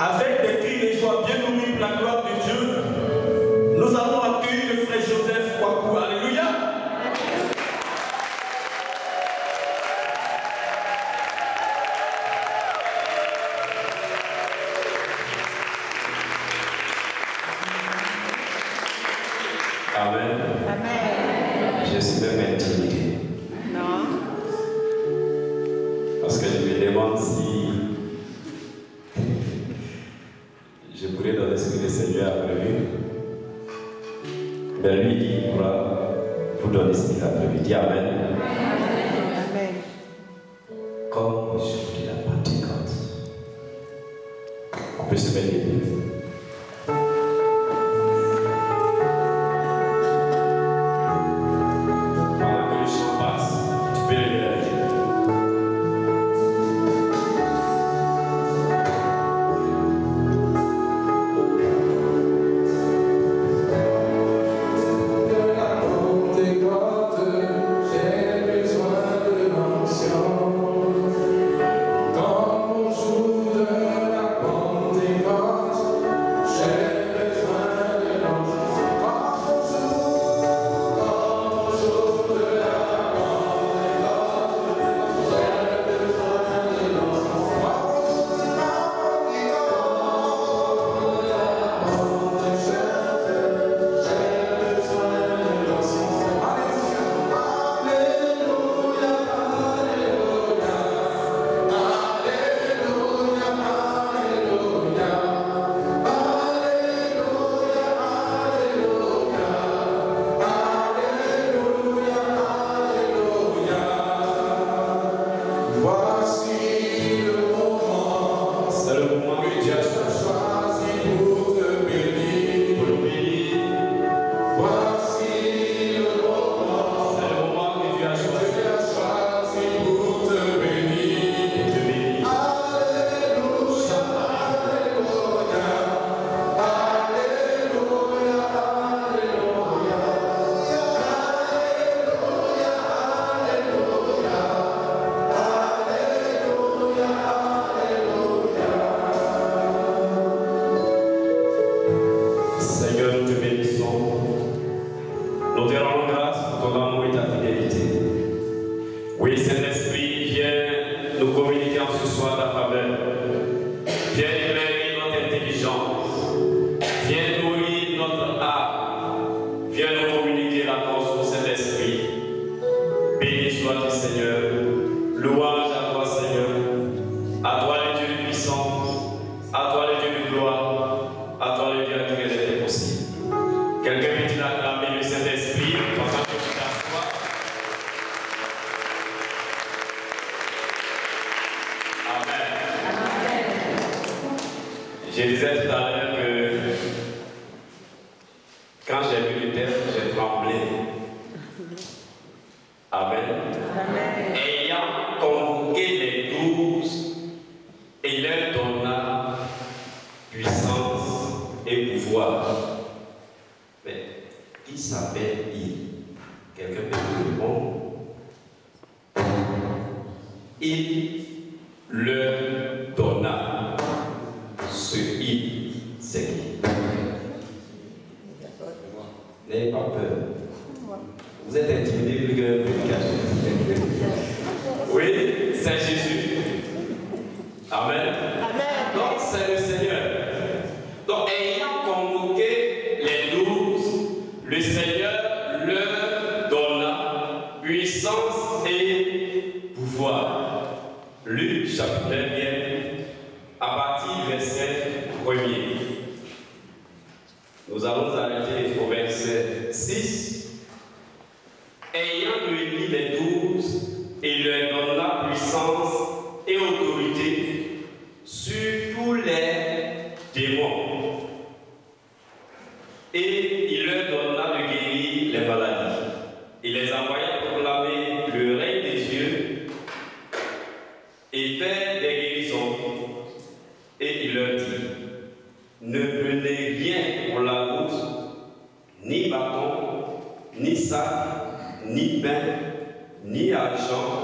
Avec des cris de joie bien nourris pour la gloire de Dieu, ഷാജാ les envoya proclamer le règne des dieux et faire des guérisons. Et il leur dit, ne prenez rien pour la route, ni bâton, ni sac, ni pain, ni argent,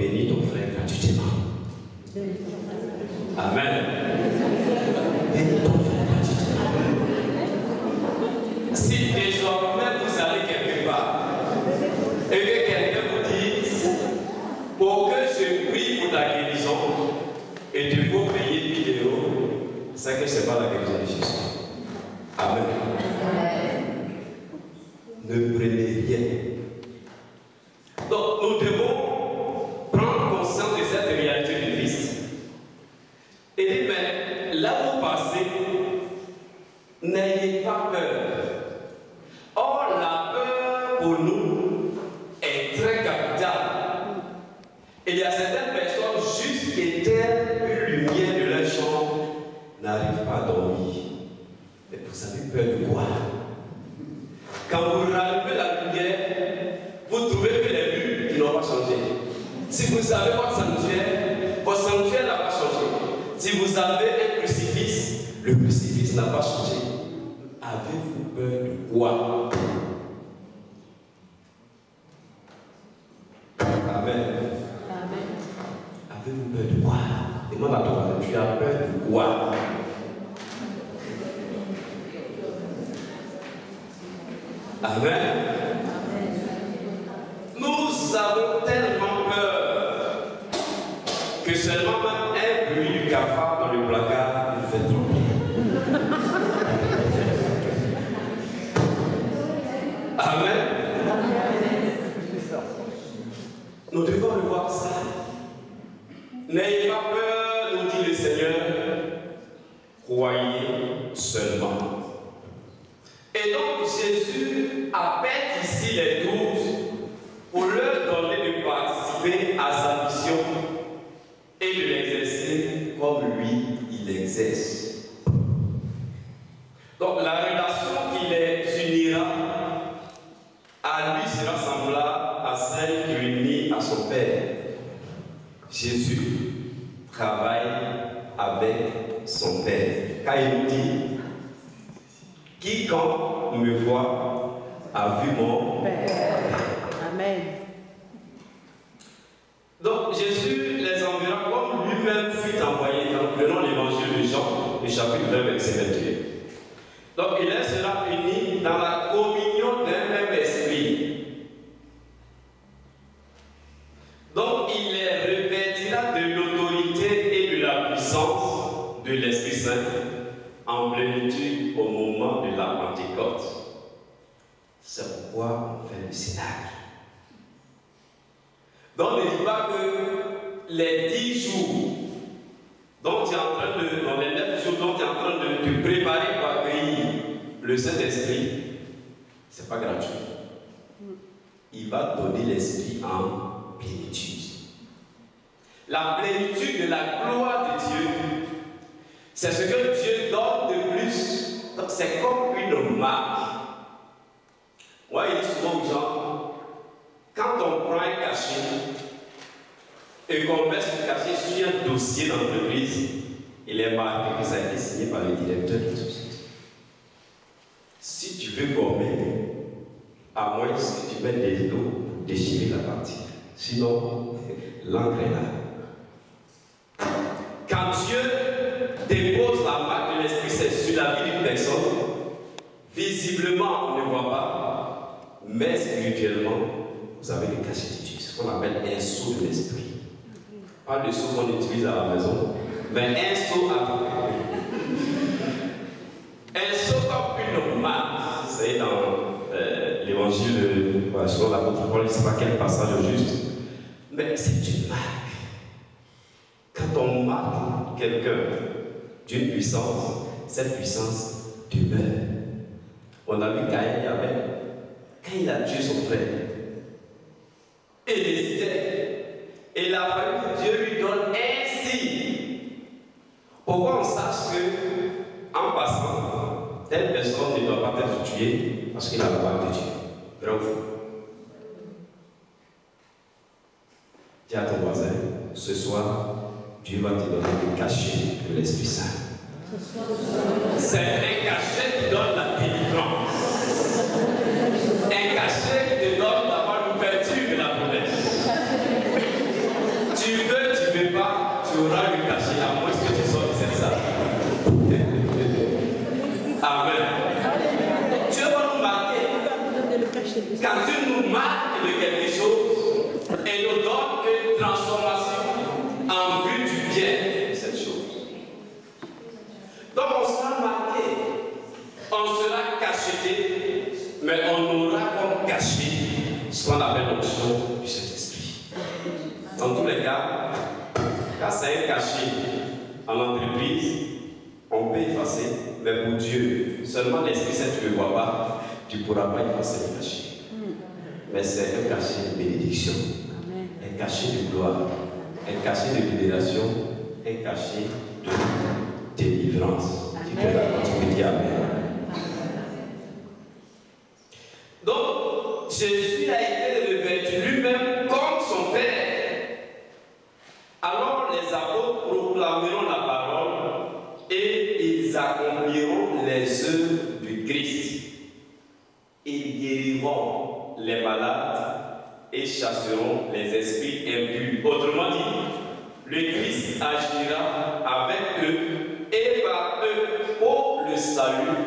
bénis ton frère gratuitement. Amen. Bénis ton frère gratuitement. Si désormais vous allez quelque part et que quelqu'un vous dise pour que je prie pour ta guérison et tu faut payer 1000 euros, c'est que ce pas la guérison de Jésus. Jafar te préparer pour accueillir le Saint-Esprit, c'est pas gratuit. Il va donner l'Esprit en plénitude. La plénitude de la gloire de Dieu, c'est ce que Dieu donne de plus. Donc c'est comme une marque. Moi, il dit souvent aux gens, quand on prend un cachet et qu'on met ce cachet sur un dossier d'entreprise, et les marques que ça a été signé par le directeur de la société. Si tu veux former, à moins que tu mettes des dos pour déchirer la partie. Sinon, l'encre est là. Quand Dieu dépose la marque de l'Esprit sur la vie d'une personne, visiblement on ne voit pas, mais spirituellement, vous avez le cachet de Dieu. Ce qu'on appelle un saut de l'Esprit. Pas le sceau qu'on utilise à la maison, mais un sceau à Un sceau comme une marque. C'est dans euh, l'évangile de selon l'apôtre Paul, je ne sais pas quel passage juste, mais c'est une marque. Quand on marque quelqu'un d'une puissance, cette puissance demeure. On a vu Caïn et Abel, quand il a tué son frère. Et il a fallu que Dieu lui donne un. Pourquoi on sache que, en passant, telle personne ne doit pas être tuée parce qu'il a la parole de Dieu. Vrai Dis à ton voisin, ce soir, Dieu va te donner le cachet de l'Esprit Saint. C'est un cachet qui donne la délivrance. Un cachet Quand Dieu nous marque de quelque chose et nous donne une transformation en vue du bien de cette chose. Donc on sera marqué, on sera cacheté, mais on aura comme caché ce qu'on appelle l'onction du Saint-Esprit. Dans tous les cas, quand c'est un cachet en entreprise, on peut effacer, mais pour Dieu, seulement l'Esprit Saint, tu ne le vois pas, tu ne pourras pas effacer le cachet. Mais c'est un cachet de bénédiction, un cachet de gloire, un cachet de libération, un cachet de délivrance. Tu peux, tu peux dire Amen. Donc, Jésus a été revêtu lui-même comme son Père. Alors les apôtres proclameront la parole et ils accompliront les œuvres du Christ. Ils guériront les malades et chasseront les esprits impurs. Autrement dit, le Christ agira avec eux et par eux pour le salut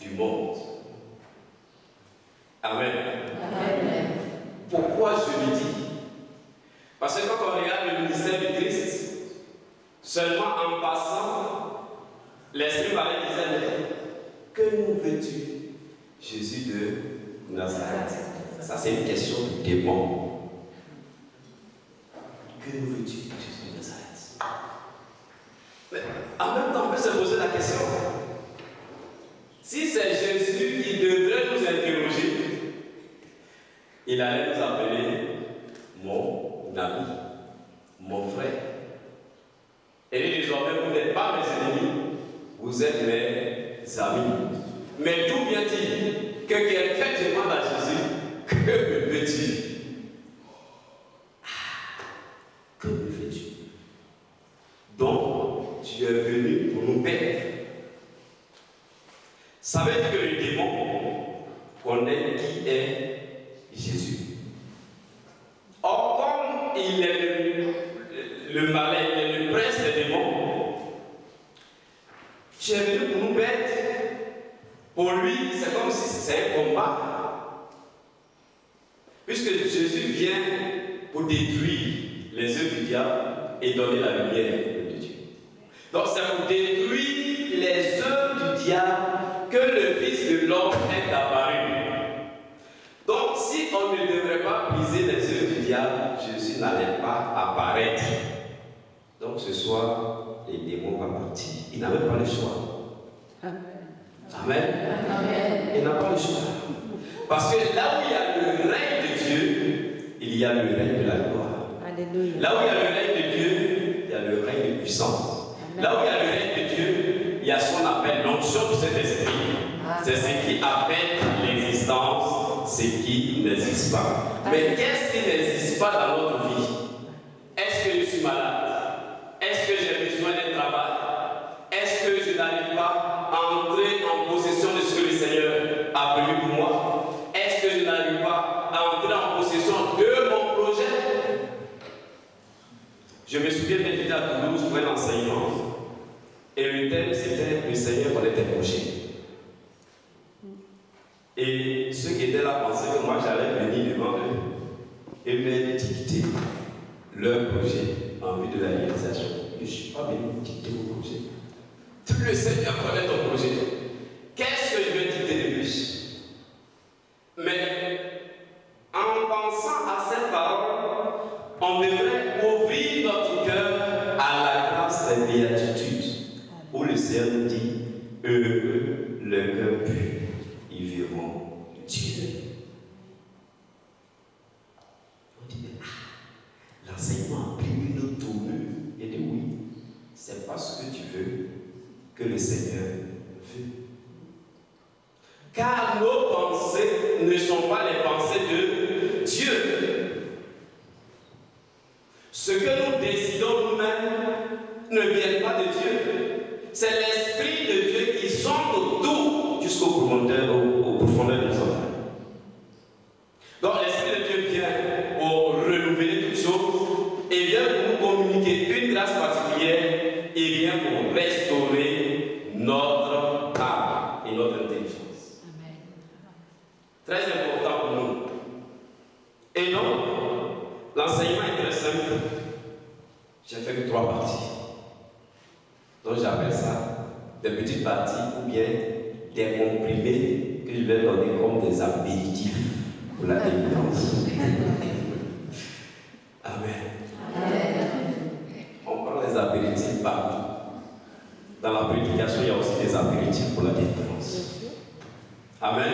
du monde. Amen. Pourquoi je le dis? Parce que quand on regarde le ministère du Christ, seulement en passant, l'Esprit parlait disait Que nous veux-tu, Jésus de Nazareth Ça, c'est une question de démon. Que nous veux-tu, Jésus de Nazareth? Mais en même temps, on peut se poser la question si c'est Jésus qui devrait nous interroger, il allait nous appeler mon ami, mon frère. Et désormais, vous n'êtes pas mes ennemis, vous êtes mes amis. Mais d'où vient-il que quelqu'un demande à Jésus Que me veux-tu Donc, tu es venu pour nous perdre. Ça veut dire que le démon connaît qui est Jésus. Or, comme il est le, le malin, il est le prince des démons, tu es venu pour nous battre. Pour lui, c'est comme si c'était un combat. Puisque Jésus vient pour détruire les œuvres du diable et donner la lumière de Dieu. Donc c'est pour détruire les œuvres du diable que le Fils de l'homme est apparu. Donc, si on ne devrait pas briser les œuvres du diable, Jésus n'allait pas apparaître. Donc, ce soir, les démons vont partir. Il n'avait pas le choix. Amen. Il n'a pas le choix. Parce que là où il y a le règne il y a le règne de la gloire. Alléluia. Là où il y a le règne de Dieu, il y a le règne de puissance. Là où il y a le règne de Dieu, il y a ce qu'on appelle l'onction de cet esprit. C'est ce qui appelle l'existence, ce qui n'existe pas. Mais qu'est-ce qui n'existe pas dans notre vie? Est-ce que je suis malade? Est-ce que j'ai besoin d'un travail? Est-ce que je n'arrive pas Quand j'étais à Toulouse pour un enseignement. Et le thème c'était Le Seigneur connaît tes projets. Et ceux qui étaient là pensaient que moi j'allais venir devant eux et leur dicter leur projet en vue de la réalisation. Je ne suis pas venu dicter vos projets. Le Seigneur connaît ton projet. Qu'est-ce que je vais dicter de plus Mais en pensant à cette parole, on devrait ouvrir notre cœur à la grâce des béatitudes, où le Seigneur nous Heureux le pur, ils verront Dieu. On dit Mais, ah, L'enseignement a pris une autre tournure. Et dit Oui, c'est parce que tu veux que le Seigneur veut. Car nos pensées ne sont pas les pensées de Dieu. Ce que nous décidons nous-mêmes ne vient pas de Dieu. C'est l'Esprit de Dieu qui sonde tout jusqu'au profondeur, au, au profondeur de nos enfants. Donc l'Esprit de Dieu vient pour renouveler toutes choses et vient pour nous communiquer une grâce particulière et vient pour restaurer notre âme et notre intelligence. Très important pour nous. Et donc, l'enseignement est très simple. J'ai fait que trois parties. Donc j'appelle ça des petites parties ou bien des comprimés que je vais donner comme des apéritifs pour la délivrance. Amen. On prend des apéritifs partout. Dans la prédication, il y a aussi des apéritifs pour la délivrance. Amen.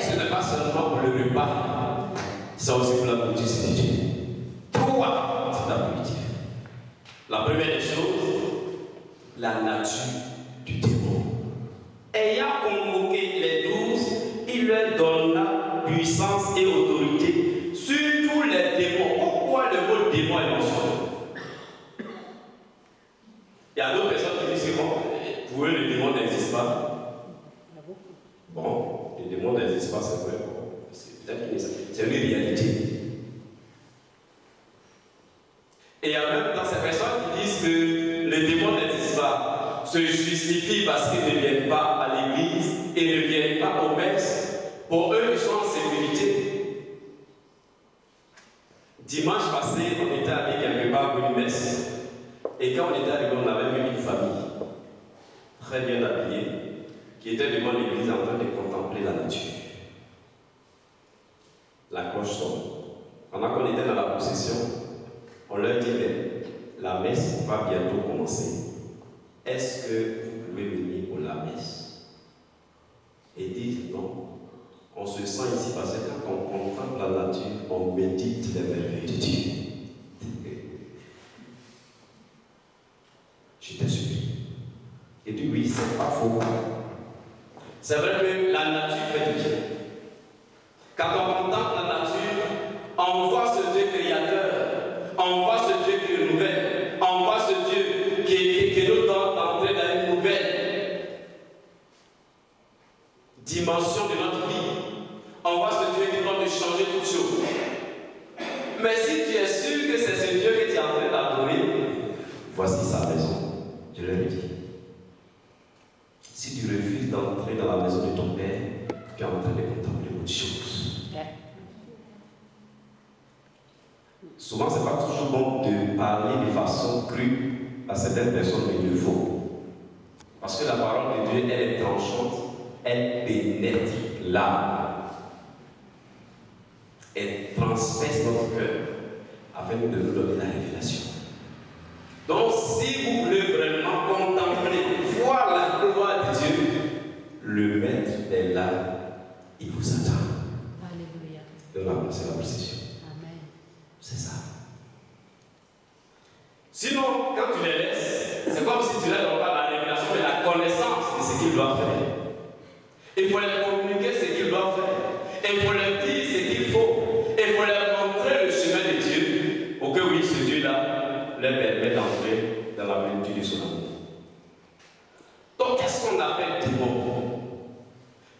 Ce n'est pas seulement pour le repas, c'est aussi pour la politique spirituelle. Trois petits apéritifs. La première des choses, la nature du démon convoqué les douze, il leur donna puissance et autorité sur tous les démons. Pourquoi le mot démon est mentionné Il y a d'autres personnes qui disent que bon, pour eux, le démon n'existe pas. Bon, le démon n'existe pas, c'est vrai. Bon, c'est peut-être que c'est une réalité. Et il y a même dans ces personnes qui disent que le démon n'existe pas, se justifient parce qu'ils ne viennent pas à l'église et ne viennent pas aux messes. Pour eux, ils sont en sécurité. Dimanche passé, on était allé quelque part pour une messe. Et quand on était arrivé, on avait vu une famille très bien habillée qui était devant l'église en train de contempler la nature. La cloche sonne. Pendant qu'on était dans la procession, on leur dit, mais la messe va bientôt commencer. Est-ce que vous pouvez venir pour la messe Et ils disent non. On se sent ici parce que quand on contemple la nature, on médite les merveilles de Dieu. J'étais surpris. Et dit oui, c'est pas faux. C'est vrai que la nature fait du bien. Quand on contemple la nature, on voit ce Dieu créateur, on voit ce Dieu qui renouvelle, on voit ce Dieu qui, qui, qui nous donne d'entrer dans une nouvelle dimension de notre vie. On voit ce Dieu qui donne de changer toutes choses. Mais si tu es sûr que c'est ce Dieu que tu es en train d'adorer, voici sa maison. Je leur ai dit. Si tu refuses d'entrer dans la maison de ton Père, tu es en train de contempler autre chose. Souvent, ce n'est pas toujours bon de parler de façon crue à certaines personnes, mais il le faut. Parce que la parole de Dieu, elle est tranchante, elle pénètre l'âme. Elle transperce notre cœur afin de nous donner la révélation. Donc, si vous voulez vraiment contempler, voir la gloire de Dieu, le maître est là, il vous attend. Alléluia. Et on a commencé la procession. Amen. C'est ça. Sinon, quand tu les laisses, c'est comme si tu leur donnes pas la révélation, mais la connaissance de ce qu'ils doivent faire. Il faut leur communiquer ce qu'ils doivent faire. Il faut leur dire ce qu'il faut. Il faut leur montrer le chemin de Dieu pour que oui, ce Dieu-là leur permet d'entrer dans la plénitude de son amour. Donc, qu'est-ce qu'on appelle démons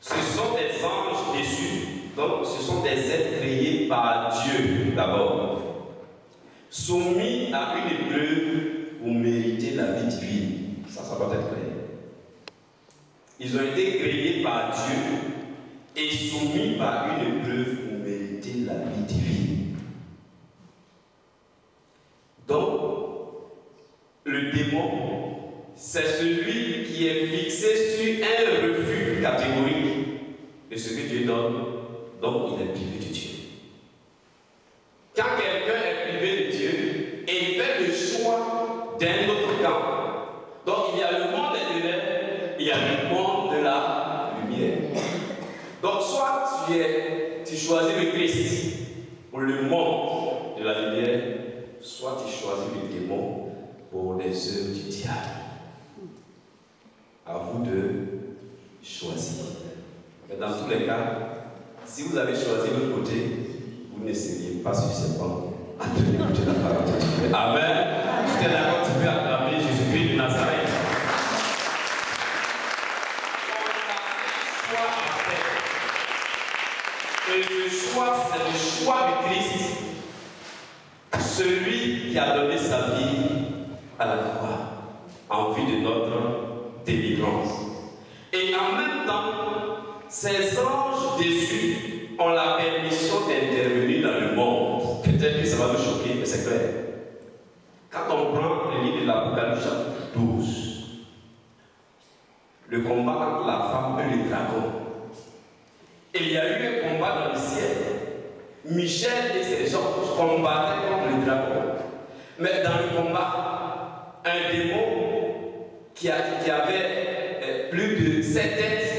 Ce sont des anges déçus. Donc, ce sont des êtres créés par Dieu d'abord, soumis à une épreuve pour mériter la vie divine. Ça, ça doit être clair. Ils ont été créés par Dieu et soumis par une épreuve pour mériter la vie divine. Donc, le démon, c'est celui qui est fixé sur un refus catégorique de ce que Dieu donne, donc il est privé de Dieu. Quand quelqu'un est privé de Dieu et il fait le choix d'un autre camp, donc il y a le monde des ténèbres, il y a le monde de la lumière. Donc soit tu es, tu choisis le Christ pour le monde de la lumière, soit tu choisis le démon pour les œuvres du diable. À vous de choisir. Mais dans tous les cas, si vous avez choisi l'autre côté, vous ne seriez pas suffisamment à écouter la parole de. Amen. Es d'accord, tu peux acclamer Jésus-Christ de Nazareth. Et ce choix, c'est le choix de Christ. Celui qui a donné sa vie à la croix en vue de notre délivrance. Et en même temps, ces anges déçus ont la permission d'intervenir dans le monde. Peut-être que ça va nous choquer, mais c'est clair. Quand on prend le livre de l'Apocalypse chapitre 12, le combat entre la femme et le dragon, il y a eu un combat dans le ciel. Michel et ses gens combattaient contre le dragon. Mais dans le combat, un démon qui, qui avait euh, plus de sept têtes,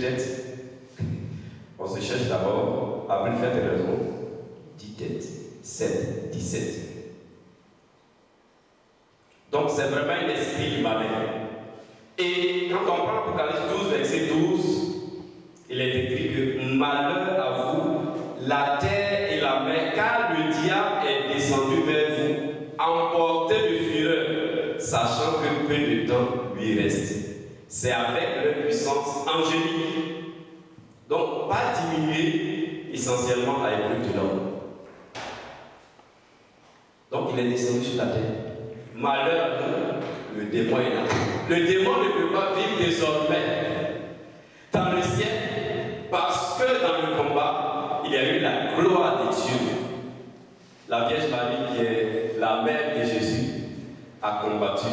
tête, on se cherche d'abord, après le fait de raison, 10 têtes, 7, 17. Donc c'est vraiment un esprit malin. Et quand on prend Apocalypse 12, verset 12, il est écrit que malheur à vous, la terre et la mer, car le diable est descendu vers vous, emporté C'est avec leur puissance angélique. Donc, pas diminuer essentiellement à l'épreuve de l'homme. Donc, il est descendu sur la terre. Malheur le démon est là. Le démon ne peut pas vivre désormais dans le ciel parce que dans le combat, il y a eu la gloire de Dieu. La Vierge Marie, qui est la mère de Jésus, a combattu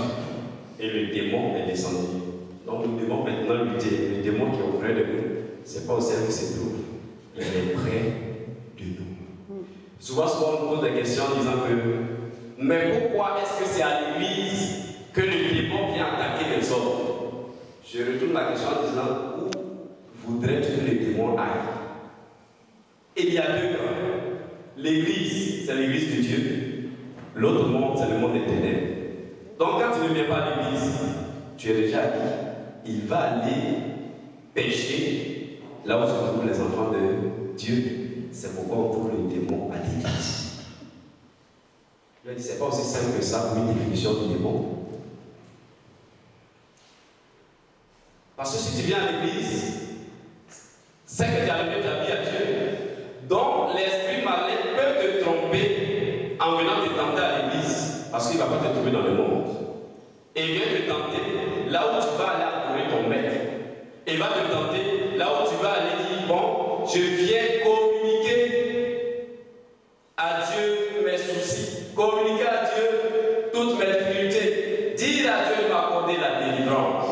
et le démon est descendu. Donc nous devons maintenant lutter. Le démon qui est auprès de nous, ce n'est pas au ciel qu'il se trouve. Il est près de nous. Souvent, souvent, on me pose des questions en disant que mais pourquoi est-ce que c'est à l'église que le démon vient attaquer les hommes? Je retourne la question en disant où voudrais-tu que le démon aille? Il y a deux camps. L'église, c'est l'église de Dieu. L'autre monde, c'est le monde des ténèbres. Donc quand tu ne viens pas à l'église, tu es déjà dit, il va aller pécher là où se trouvent les enfants de Dieu. C'est pourquoi on trouve le démon à l'église. Dit, c'est pas aussi simple que ça pour une définition du démon. Parce que si tu viens à l'église, c'est que tu as levé ta vie à Dieu. Donc, l'esprit malin peut te tromper en venant te tenter à l'église, parce qu'il ne va pas te trouver dans le monde. Et il vient te tenter là où tu vas aller ton maître. Il va te tenter là où tu vas aller dire, bon, je viens communiquer à Dieu mes soucis, communiquer à Dieu toutes mes difficultés, dire à Dieu de m'accorder la délivrance.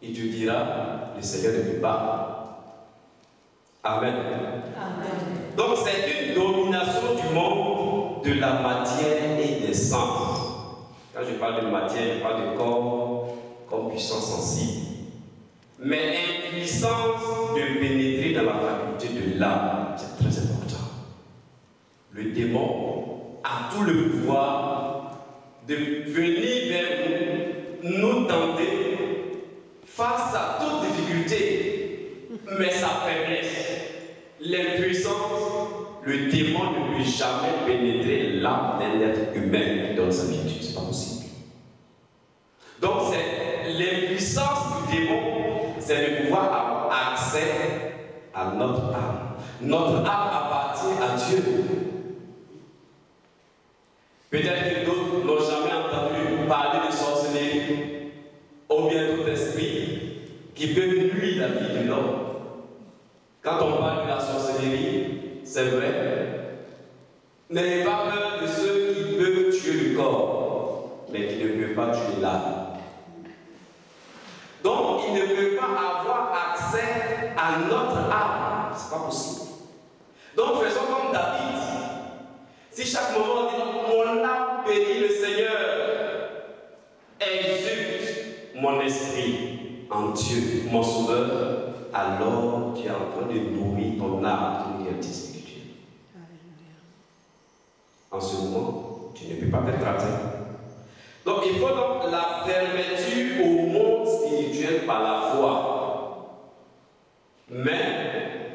Il te dira, le Seigneur ne peut pas. Amen. Donc c'est une domination du monde de la matière et des sens. Quand je parle de matière, je parle de corps comme puissance sensible. Mais impuissance de pénétrer dans la faculté de l'âme, c'est très important. Le démon a tout le pouvoir de venir vers nous, nous tenter face à toute difficulté, mais sa faiblesse, l'impuissance, le démon ne peut jamais pénétrer l'âme d'un être humain notre âme. Notre âme appartient à Dieu. Peut-être que d'autres n'ont jamais entendu parler de sorcellerie ou bien d'autres esprits qui peuvent nuire la vie de l'homme. Quand on parle de la sorcellerie, c'est vrai. N'ayez pas peur de ceux qui peuvent tuer le corps, mais qui ne peuvent pas tuer l'âme. Donc, il ne peut pas avoir à notre âme. C'est pas possible. Donc, faisons comme David. Si chaque moment on dit Mon âme bénit le Seigneur, exulte mon esprit en Dieu, mon Sauveur, alors tu es en train de nourrir ton âme d'une réalité spirituelle. En ce moment, tu ne peux pas être atteint. Donc il faut donc la fermeture au monde spirituel par la foi. Mais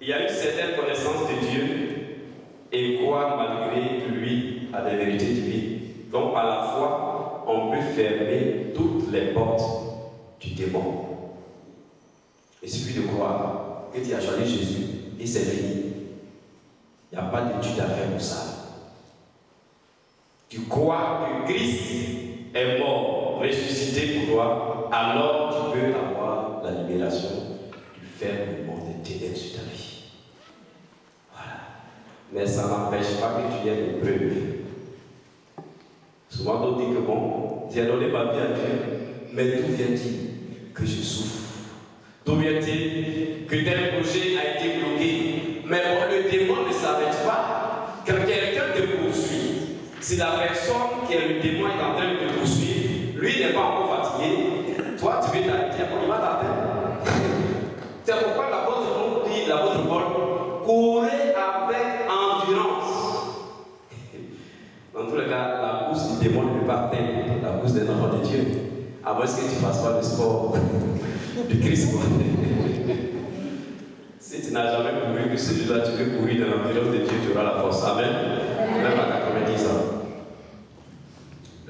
il y a une certaine connaissance de Dieu et croire malgré lui à des vérités divines. Donc par la foi, on peut fermer toutes les portes du démon. Il suffit de croire que tu as choisi Jésus et c'est fini. Il n'y a pas d'étude à faire pour ça. Tu crois que Christ est mort, ressuscité pour toi, alors tu peux avoir la libération du fermement des ténèbres sur ta vie. Voilà. Mais ça n'empêche pas que tu aies des preuves. Souvent on dit que bon, j'ai donné ma vie à Dieu, mais d'où vient-il que je souffre? D'où vient-il que tel projet a été bloqué? Mais bon, le démon ne s'arrête pas. Quand quelqu'un te poursuit, si la personne qui est le démon est en train de te poursuivre, lui n'est pas encore fatigué, toi tu veux t'arrêter, il va t'arrêter. Atteindre la course des enfants de Dieu. À moins que tu ne fasses pas le sport du Christ. Si tu n'as jamais couru que celui-là, tu peux courir dans l'environnement de Dieu, tu auras la force. Amen. Même à 90 ans.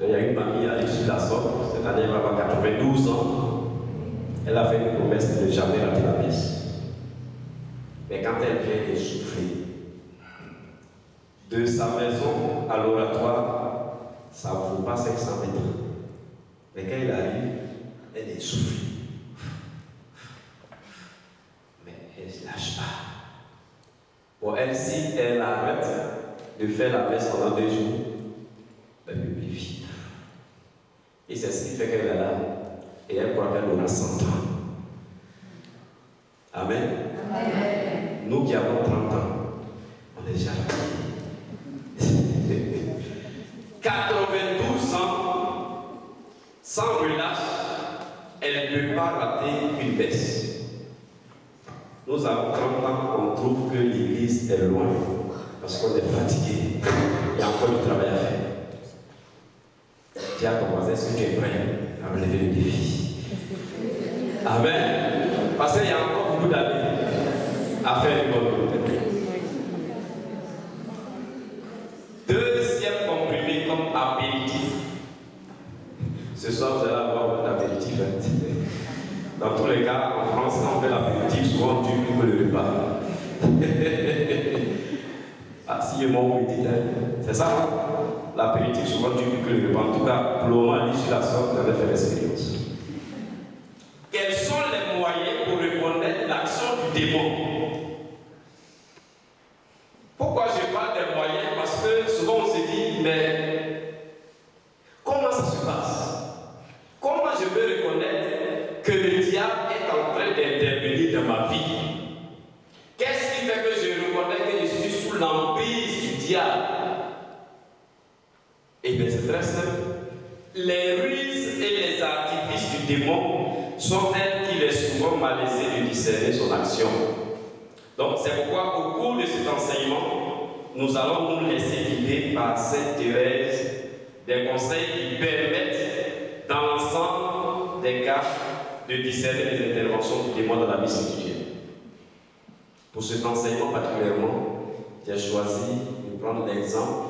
Il y a une mamie qui arrive sur la sorte, cette année elle va avoir 92 ans. Elle a fait une promesse de ne jamais rater la messe. Mais quand elle vient essoufflée, de sa maison à l'oratoire, ça ne vaut pas 500 mètres. Mais quand elle arrive, elle est essoufflée. Mais elle ne se lâche pas. Bon, elle, si elle arrête de faire la messe pendant deux jours, elle peut plus vivre. Et c'est ce qui fait qu'elle est là. Et elle croit qu'elle aura 100 ans. Amen. Nous qui avons 30 ans, on est déjà fatigués. 92 ans, sans relâche, elle ne peut rater une baisse. Nous avons 30 ans, on trouve que l'église est loin parce qu'on est fatigué. Il y a encore du travail à faire. À ton est-ce que tu es prêt à relever le défi? Amen. Parce qu'il y a encore beaucoup d'années à faire du bon côté. Deuxième comprimé comme apéritif. Ce soir, vous allez avoir un apéritif. hein. Dans tous les cas, en France, on fait l'apéritif, souvent on que le repas. ah, si mot vous dit, c'est ça, hein? l'apéritif souvent dure plus que le repas. En tout cas, pour le moment, sur la sorte, avez fait l'expérience. Quels sont les moyens pour reconnaître l'action du démon Pourquoi je parle des moyens Parce que souvent on se dit, mais comment ça se passe Comment je peux reconnaître que le diable est en train d'intervenir dans ma vie Qu'est-ce qui fait que je reconnais que je suis sous l'emprise du diable Eh bien, c'est très simple. Les ruses et les artifices du démon sont tels qu'il est souvent malaisé de discerner son action. Donc, c'est pourquoi, au cours de cet enseignement, nous allons nous laisser guider par Sainte Thérèse des conseils qui permettent, dans l'ensemble des cas, de discerner les interventions du démon dans la vie spirituelle. Pour cet enseignement particulièrement, j'ai choisi de prendre l'exemple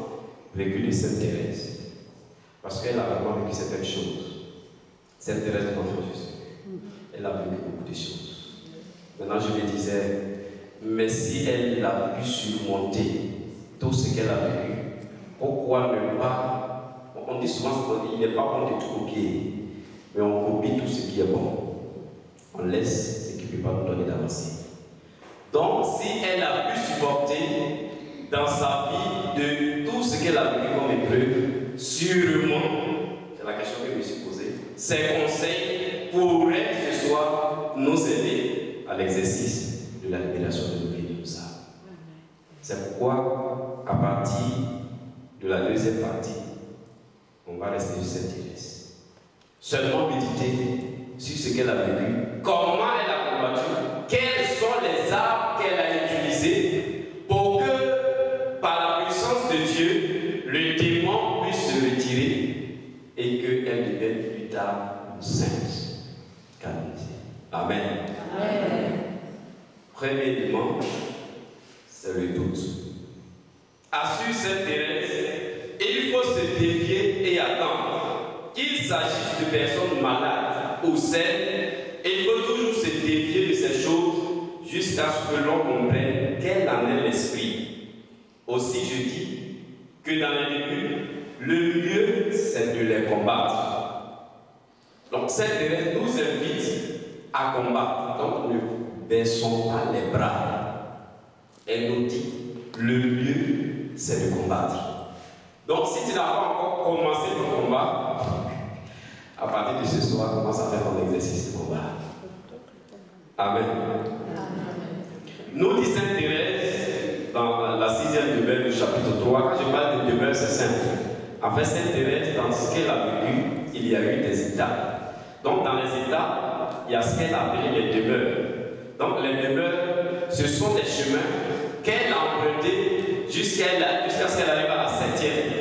vécu de Sainte Thérèse. Parce qu'elle a vraiment vécu certaines choses. Sainte Thérèse de Jésus. Elle a vécu beaucoup de choses. Maintenant, je me disais, mais si elle a pu surmonter tout ce qu'elle a vécu, pourquoi ne pas. On dit souvent qu'il n'est pas bon de tout copier, mais on copie tout ce qui est bon. on laisse ce qui ne peut pas nous donner d'avancer. Donc, si elle a pu supporter dans sa vie de tout ce qu'elle a vécu comme épreuve, sûrement, c'est la question que je me suis ses conseils pourraient ce soir nous aider à l'exercice de la libération de nos âmes. C'est pourquoi, à partir de la deuxième partie, on va rester sur cette Thérèse. Seulement méditer sur ce qu'elle a vécu, comment elle a combattu, quelles sont les armes qu'elle a utilisées une sainte canonisée. Amen. Premier élément, c'est le doute. Assure cette Thérèse, il faut se défier et attendre. Qu'il s'agisse de personnes malades ou saines, il faut toujours se défier de ces choses jusqu'à ce que l'on comprenne quel en est l'esprit. Aussi, je dis que dans les débuts, le mieux, c'est de les combattre. Donc, cette Thérèse nous invite à combattre. Donc, ne baissons pas les bras. Elle nous dit, le mieux, c'est de combattre. Donc, si tu n'as pas encore commencé ton combat, à partir de ce soir, commence à faire ton exercice de combat. Amen. Nous dit Sainte Thérèse, dans la sixième demeure du chapitre 3, quand je parle de demeure, c'est simple. En fait, Sainte Thérèse, dans ce qu'elle a vécu, il y a eu des étapes. Donc, dans les étapes, il y a ce qu'elle a appelé les demeures. Donc, les demeures, ce sont des chemins qu'elle a empruntés jusqu'à ce qu'elle arrive à la septième.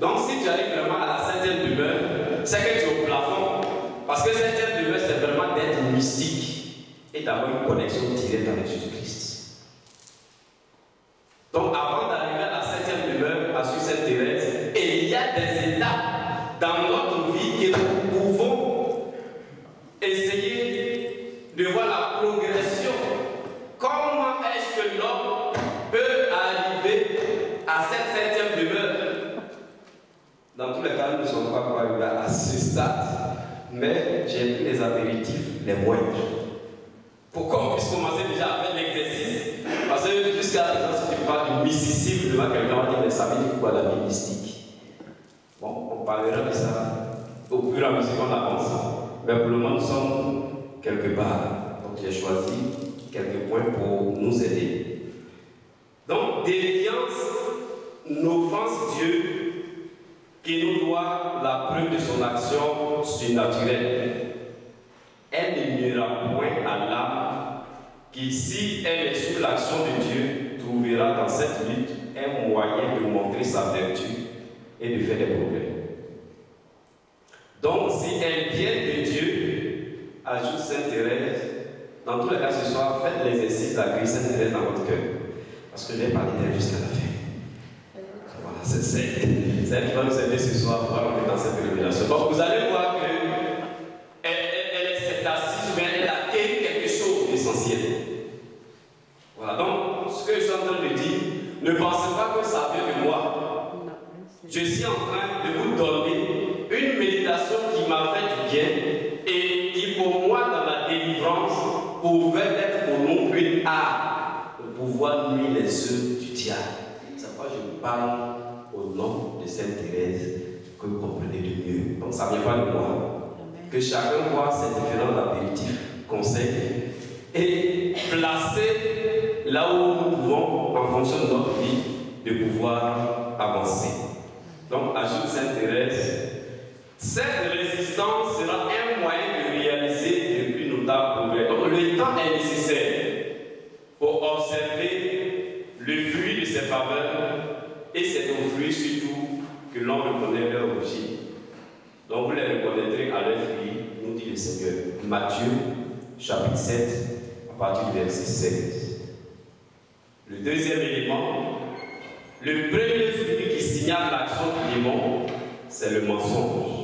Donc, si tu arrives vraiment à la septième demeure, c'est que tu es au plafond. Parce que septième demeure, c'est vraiment d'être mystique et d'avoir une connexion directe avec Jésus-Christ. Donc, avant d'arriver à la septième demeure, à suivre cette Thérèse, il y a des étapes dans notre vie que nous pouvons essayer de voir la progression. Comment est-ce que l'homme peut arriver à cette septième demeure Dans tous les cas, nous ne sommes pas encore arrivés à ce stade, mais j'ai pris les apéritifs les moindres. Pour qu'on puisse commencer déjà faire l'exercice? Parce que jusqu'à présent, si tu parles du mysticisme devant quelqu'un, on va dire, mais ça veut dire quoi la vie mystique? Bon, on parlera de ça au fur et à mesure qu'on avance. Mais pour le moment, nous sommes quelque part. Donc j'ai choisi quelques points pour nous aider. Donc, défiance n'offense Dieu qui nous doit la preuve de son action surnaturelle. Elle n'ignorera point à l'âme qui, si elle est sous l'action de Dieu, trouvera dans cette lutte un moyen de montrer sa vertu et de faire des progrès. Donc, si elle vient de Dieu, ajoute Sainte Thérèse, dans tous les cas ce soir, faites l'exercice d'accueillir Sainte Thérèse dans votre cœur. Parce que je vais parler d'elle jusqu'à la fin. Voilà, c'est elle qui va nous aider ce soir pour rentrer dans cette révélation. Donc, vous allez voir que elle, elle- elle s'est assise, mais elle a acquis quelque chose d'essentiel. Voilà, donc, ce que je suis en train de dire, ne pensez pas que ça vient de moi. Je suis en train de vous donner une méditation qui m'a fait du bien et qui, pour moi, dans la délivrance, pouvait être pour nous une arme de pouvoir nuire les œuvres du diable. C'est pourquoi je parle au nom de Sainte Thérèse que vous comprenez de mieux. Donc, ça ne vient pas de moi. Que chacun voit ses différents apéritifs, conseils et placer là où nous pouvons, en fonction de notre vie, de pouvoir avancer. Donc, ajoute Sainte Thérèse, cette résistance sera un moyen de réaliser de plus notables progrès. Donc, le temps est nécessaire pour observer le fruit de ses faveurs et c'est au fruit surtout que l'on reconnaît leur origine. Donc, vous les reconnaîtrez à leur fruit, nous dit le Seigneur. Matthieu, chapitre 7, à partir du verset 16. Le deuxième élément, le premier fruit qui signale l'action du démon, c'est le mensonge.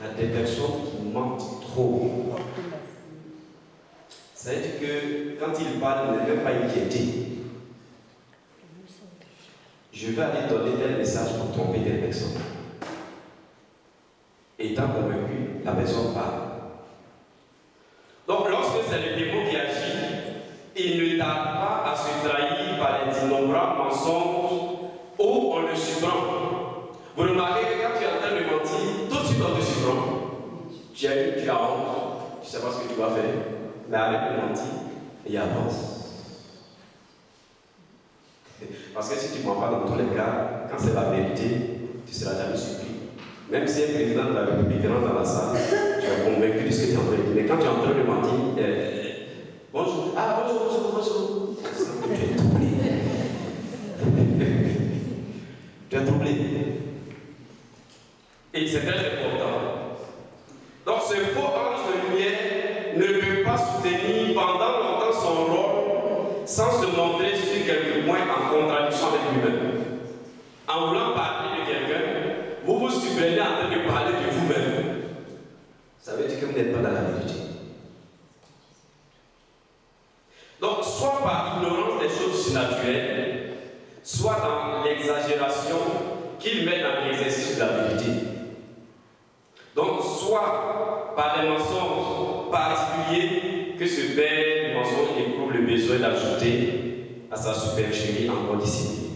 Il y a des personnes qui mentent trop. Ça veut dire que quand il parle, ne peut pas inquiéter je vais aller donner tel message pour tromper telle personne. Étant convaincu, la personne parle. Donc lorsque c'est le démon qui agit, il ne tarde pas à se trahir par les innombrables mensonges ou en le suivant. Vous remarquez que quand tu es en train de mentir, tout de suite en te suivant, tu as honte, tu sais pas ce que tu vas faire, mais arrête de mentir et avance. Parce que si tu ne mens pas dans tous les cas, quand c'est la vérité, tu seras jamais surpris. Même si un président de la République rentre dans la salle, tu es convaincu de ce que tu es en train de dire. Mais quand tu es en train de mentir, euh, bonjour, ah bonjour, bonjour, bonjour. Tu es troublé. tu es troublé. Et c'est très important. Donc ce faux ange de lumière ne peut pas soutenir pendant longtemps son rôle sans se montrer sur quelques points en contradiction avec lui-même. En voulant parler de quelqu'un, vous vous surprenez en train de parler de vous-même. Que vous n'êtes pas dans la vérité. Donc, soit par ignorance des choses surnaturelles, soit dans l'exagération qu'il met dans l'exercice de la vérité. Donc, soit par des mensonges particuliers que ce père mensonge éprouve le besoin d'ajouter à sa supercherie encore discipline.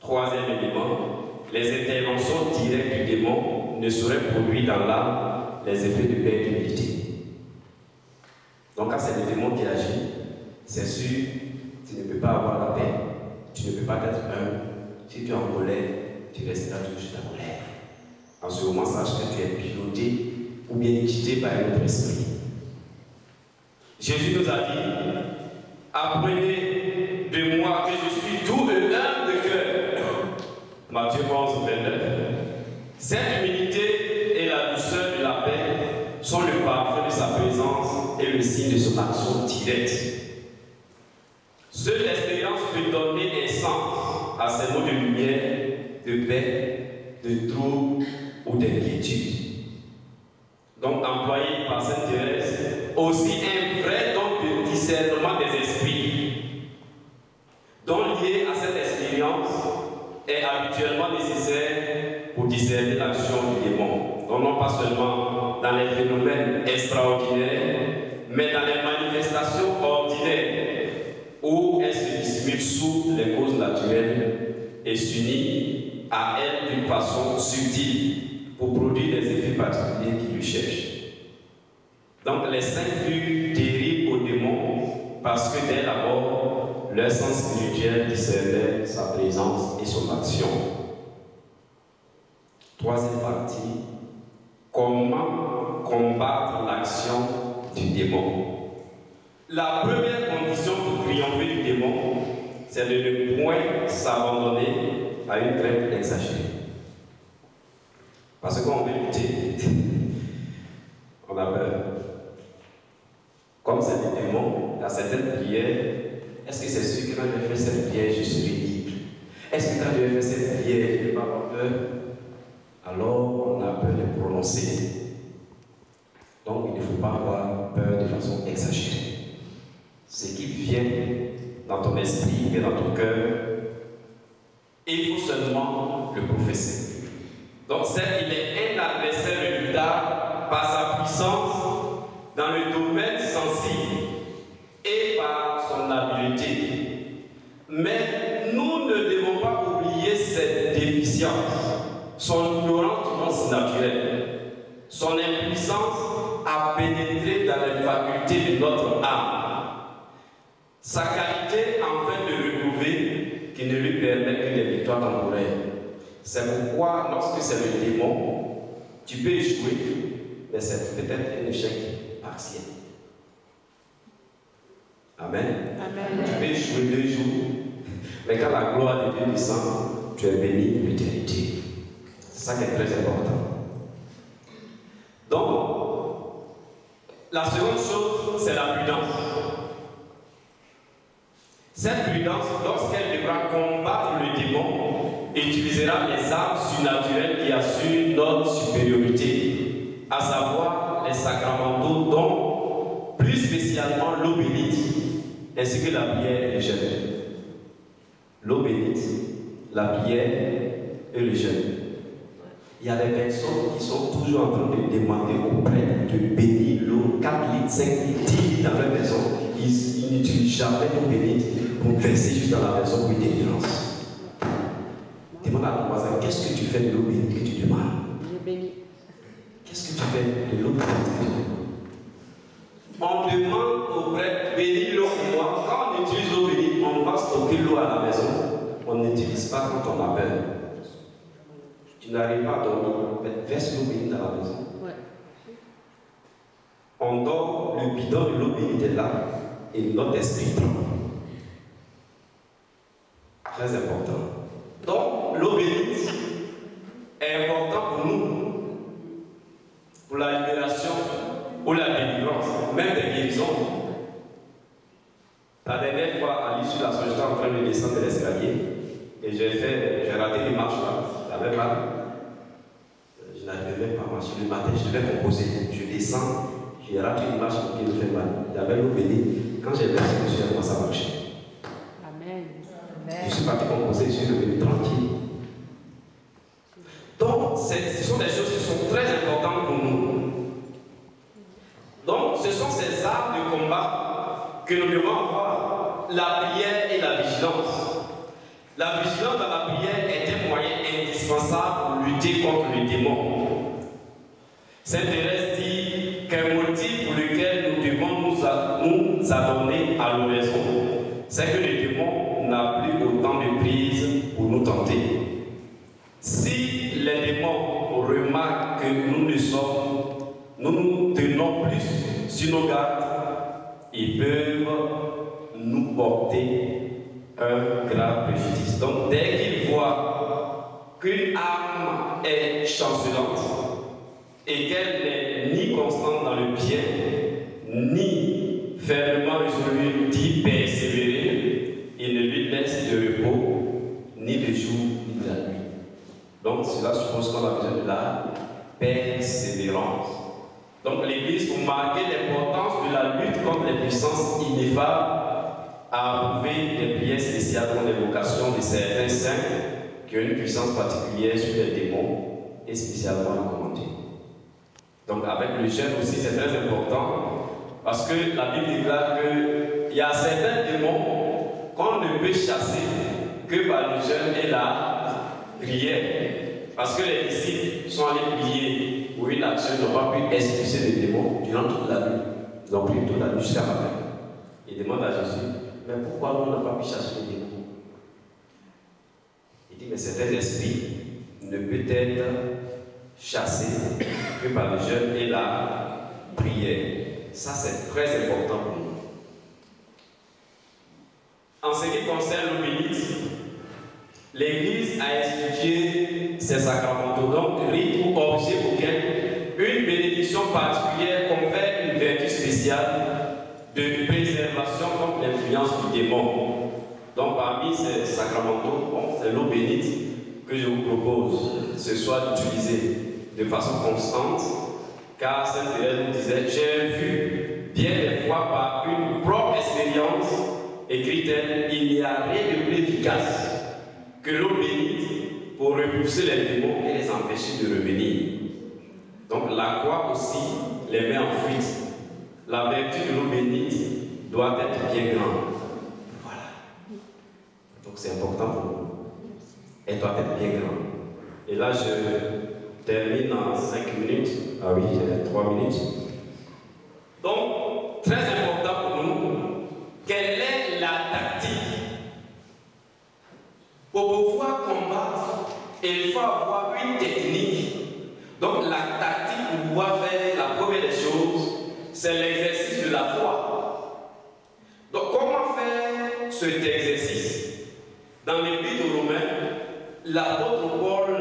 Troisième élément, les interventions directes du démon ne sauraient produire dans l'âme les effets de paix et d'humilité. Donc, quand c'est le démon qui agit, c'est sûr, tu ne peux pas avoir la paix, tu ne peux pas être humble. Si tu es en colère, tu resteras toujours ta colère. En ce moment, sache que tu es piloté ou bien guidé par un autre esprit. Jésus nous a dit Apprenez de moi que je suis doux et humble de cœur. Matthieu 11, 29. Cette de son action directe. Seule l'expérience peut donner un sens à ces mots de lumière, de paix, de trouble ou d'inquiétude. Donc employé par Sainte Thérèse, aussi un vrai don de discernement des esprits, dont lié à cette expérience est habituellement nécessaire pour discerner l'action du démon. Donc non pas seulement dans les phénomènes extraordinaires, mais dans les manifestations ordinaires où elle se dissimule sous les causes naturelles et s'unit à elle d'une façon subtile pour produire des effets particuliers qui lui cherchent. Donc les saints furent terribles aux démons parce que dès l'abord, leur sens spirituel discernait sa présence et son action. Troisième partie, comment combattre l'action du démon La première condition pour triompher du démon, c'est de ne point s'abandonner à une crainte exagérée. Parce que quand on veut lutter, on a peur. Comme c'est il y a certaines prières. Est-ce que c'est sûr que quand je fais cette prière, je serai libre? Est-ce que quand je faire cette prière, je ne vais pas peur? Alors, on a peur de prononcer. Donc, il ne faut pas avoir peur de façon exagérée. Ce qui vient dans ton esprit et dans ton cœur, il faut seulement le professer. Donc, il est un adversaire redoutable par sa puissance dans le domaine sensible et par son habileté. Mais nous ne devons pas oublier cette déficience, son ignorance du monde naturel, son impuissance à pénétrer dans les facultés de notre âme, sa qualité en fait de retrouver qui ne lui permet que des victoires temporaires. C'est pourquoi, lorsque c'est le démon, tu peux échouer, mais c'est peut-être un échec partiel. Amen. Amen. Tu peux échouer deux jours, mais quand la gloire de Dieu descend, tu es béni pour l'éternité. C'est ça qui est très important. Donc, la seconde chose, c'est la prudence. Cette prudence, lorsqu'elle devra combattre le démon, utilisera les armes surnaturelles qui assurent notre supériorité, à savoir les sacramentaux, dont plus spécialement l'eau bénite, ainsi que la prière et le jeûne. L'eau bénite, la prière et le jeûne. Il y a des personnes qui sont toujours en train de demander au prêtre de bénir l'eau 4 litres, 5 litres, 10 litres dans leur maison. Ils, ils n'utilisent jamais l'eau bénite pour verser juste dans la maison pour une délivrance. Demande à ton voisin, qu'est-ce que tu fais de l'eau bénite que tu demandes? Verse l'eau bénite à la maison. Ouais. On dort, le bidon de l'eau bénite est là et notre esprit prend. Très important. Donc, l'eau bénite est importante pour nous, pour la libération ou la délivrance, même des guérisons. La dernière fois, à l'issue de la soirée, j'étais en train de descendre l'escalier et j'ai fait, j'ai raté les marches là, j'avais mal. Je même pas marcher. Le matin, je devais composer. Je descends, j'ai raté une marche, mon pied me fait mal. J'avais l'eau bénite. Quand j'ai versé, je suis commencé à marcher. Amen. Je suis parti composer, je suis revenu tranquille. Donc, ce sont des choses qui sont très importantes pour nous. Donc, ce sont ces armes de combat que nous devons avoir. La prière et la vigilance. La vigilance dans la prière est un moyen indispensable pour lutter contre le démon. Sainte Thérèse dit qu'un motif pour lequel nous devons nous, nous adonner à l'oraison, c'est que le démon n'a plus autant de prise pour nous tenter. Si les démons remarquent que nous ne sommes, nous nous tenons plus sur nos gardes, ils peuvent nous porter un grave préjudice. Donc dès qu'ils voient qu'une arme est chancelante et qu'elle n'est ni constante dans le bien, ni fermement résolue d'y persévérer, ils ne lui laissent de repos ni de jour ni de la nuit. Donc cela suppose qu'on a besoin de la persévérance. Donc l'Église, pour marquer l'importance de la lutte contre les puissances ineffables, a approuvé des prières spéciales pour l'évocation de certains saints qui ont une puissance particulière sur les démons et spécialement recommandée. Donc avec le jeûne aussi, c'est très important parce que la Bible déclare qu'il y a certains démons qu'on ne peut chasser que par le jeûne et la prière. Parce que les disciples sont allés prier pour une action, ils n'ont pas pu expulser les démons durant toute la nuit. Ils ont prié toute la nuit jusqu'à matin. Ils demandent à Jésus, mais pourquoi nous n'avons pas pu chasser les démons? Il dit, mais cet esprit ne peut être chassé que par le jeûne et la prière. Ça, c'est très important pour nous. En ce qui concerne l'eau bénite, l'Église a institué ces sacramentaux, donc rite ou objet auquel une bénédiction particulière confère une vertu spéciale de préservation contre l'influence du démon. Donc parmi ces sacramentaux, c'est l'eau bénite que je vous propose ce soir d'utiliser de façon constante, car Sainte Thérèse nous disait, j'ai vu bien des fois par une propre expérience, écrit-elle, il n'y a rien de plus efficace que l'eau bénite pour repousser les démons et les empêcher de revenir. Donc la croix aussi les met en fuite. La vertu de l'eau bénite doit être bien grande. Voilà. Donc c'est important pour nous. Elle doit être bien grande. Et là, je termine en 5 minutes. Ah oui, j'ai 3 minutes. Donc, très important pour nous, quelle est la tactique? Pour pouvoir combattre, il faut avoir une technique. Donc, la tactique pour pouvoir faire la première des choses, c'est l'exercice de la foi. Donc, comment faire cet exercice? Dans l'Épître aux Romains, l'apôtre Paul,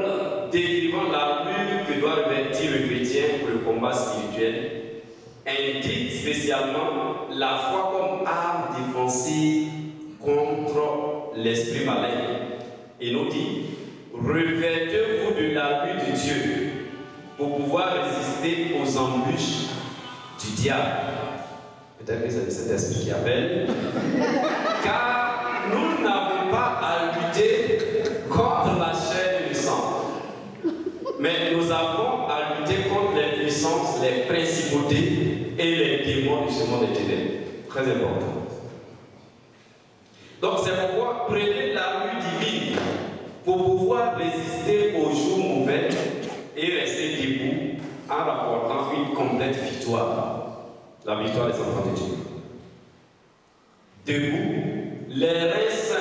pour le combat spirituel, indique spécialement la foi comme arme défensive contre l'esprit malin. Il nous dit Revêtez-vous de l'armure de Dieu pour pouvoir résister aux embûches du diable. Peut-être que c'est cet esprit qui appelle. Car nous n'avons pas à lutter contre la chair et le sang. Mais nous avons à lutter les principautés et les démons de ce monde éternel. Très important. Donc c'est pourquoi prenez l'armure divine pour pouvoir résister aux jours mauvais et rester debout en rapportant une complète victoire. La victoire des enfants de Dieu. Debout, les reins saints,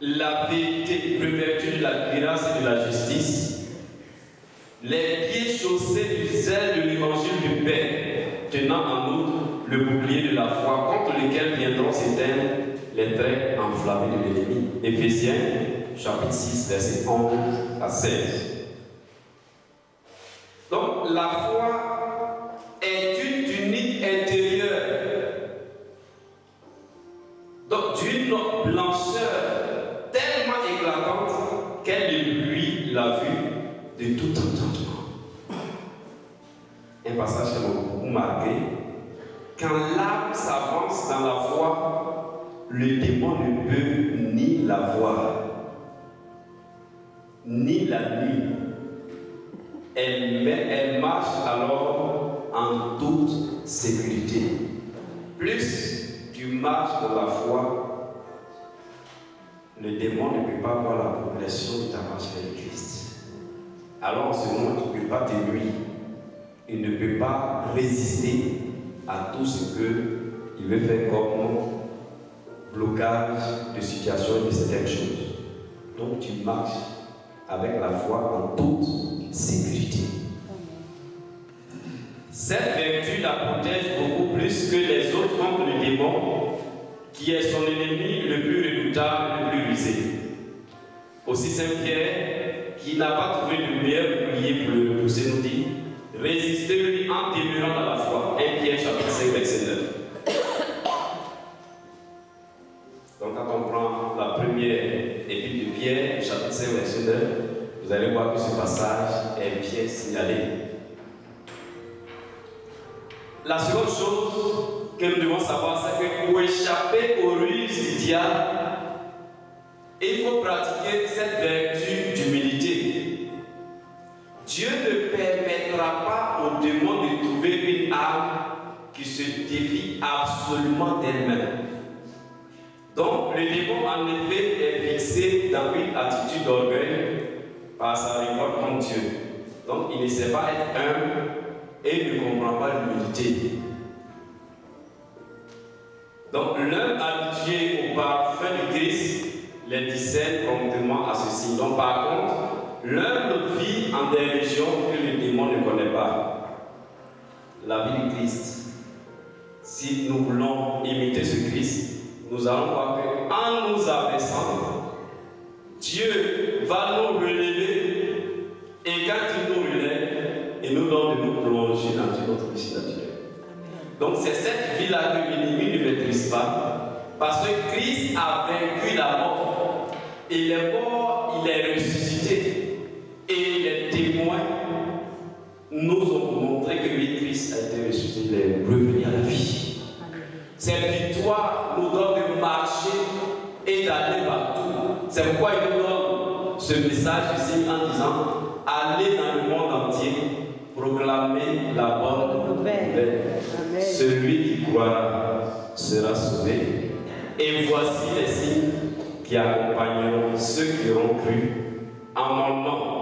la vérité revêtue de la grâce et de la justice, les pieds chaussés du zèle de l'évangile du Père, tenant en outre le bouclier de la foi contre lequel viendront s'éteindre les traits enflammés de l'ennemi. Éphésiens chapitre 6, verset 11 à 16. Donc la foi Passage qui m'a beaucoup marqué. Quand l'âme s'avance dans la foi, le démon ne peut ni la voir, ni la nuit. Elle, marche alors en toute sécurité. Plus tu marches dans la foi, le démon ne peut pas voir la progression de ta marche vers Christ. Alors en ce moment, tu ne peux pas te nuire. Il ne peut pas résister à tout ce qu'il veut faire comme blocage de situation de certaines choses. Donc tu marches avec la foi en toute sécurité. Cette vertu la protège beaucoup plus que les autres contre le démon, qui est son ennemi le plus redoutable le plus rusé. Aussi Saint Pierre, qui n'a pas trouvé de meilleur bouclier pour le repousser, nous dit Résistez-lui en demeurant dans la foi. 1 Pierre chapitre 5, verset 9. Donc quand on prend la première épître de Pierre, chapitre 5, verset 9, vous allez voir que ce passage est bien signalé. La seconde chose que nous devons savoir, c'est que pour échapper aux ruses du diable, il faut pratiquer cette vertu d'humilité. Dieu ne permettra pas au démon de trouver une âme qui se défie absolument d'elle-même. Donc, le démon, en effet, est fixé dans une attitude d'orgueil par sa révolte contre Dieu. Donc, il ne sait pas être humble et ne comprend pas l'humilité. Donc, l'un habitué au parfum du Christ les discerne promptement à ceci. Donc, par contre, l'un vit en des régions que le démon ne connaît pas. La vie du Christ. Si nous voulons imiter ce Christ, nous allons voir qu'en nous abaissant, Dieu va nous relever et quand il nous relève, il nous donne de nous plonger dans une autre vie naturelle. Donc c'est cette vie-là que l'ennemi ne maîtrise pas parce que Christ a vaincu la mort. Il est mort, il est ressuscité et les témoins nous ont montré que oui, Christ a été ressuscité, il est revenu à la vie. Cette victoire nous donne de marcher et d'aller partout. C'est pourquoi il nous donne ce message ici en disant allez dans le monde entier, proclamer la bonne nouvelle. Celui qui croira sera sauvé. Et voici les signes qui accompagneront ceux qui auront cru. En mon nom,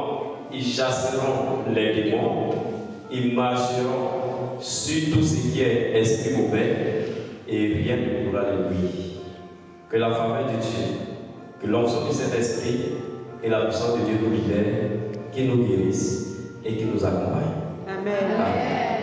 ils chasseront les démons, ils marcheront sur tout ce qui est esprit mauvais, et rien ne pourra les nuire. Que la faveur de Dieu, que l'onction du Saint-Esprit et la puissance de Dieu nous libèrent, qui nous guérissent et qui nous accompagnent. Amen. Amen.